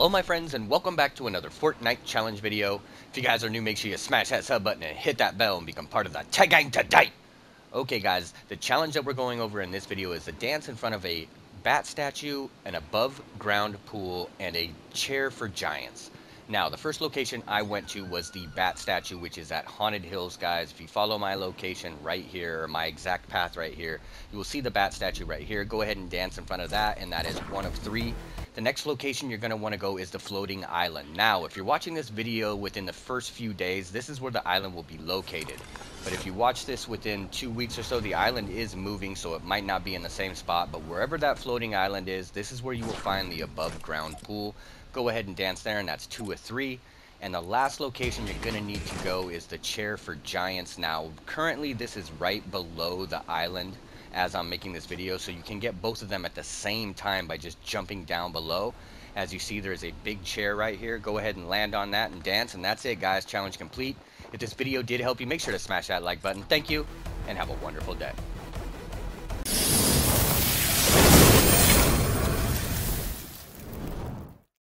Hello my friends and welcome back to another Fortnite challenge video. If you guys are new, make sure you smash that sub button and hit that bell and become part of the Tag Gang today! Okay guys, the challenge that we're going over in this video is to dance in front of a bat statue, an above ground pool, and a chair for giants. Now, the first location I went to was the bat statue, which is at Haunted Hills, guys. If you follow my location right here, or my exact path right here, you will see the bat statue right here. Go ahead and dance in front of that, and that is one of three. The next location you're going to want to go is the floating island. Now, if you're watching this video within the first few days, this is where the island will be located. But if you watch this within two weeks or so, the island is moving, so it might not be in the same spot. But wherever that floating island is, this is where you will find the above ground pool. Go ahead and dance there, and that's two or three. And the last location you're going to need to go is the chair for giants. Now, currently this is right below the island as I'm making this video, so you can get both of them at the same time by just jumping down below. As you see, there's a big chair right here. Go ahead and land on that and dance, and that's it, guys. Challenge complete. If this video did help you, make sure to smash that like button. Thank you, and have a wonderful day.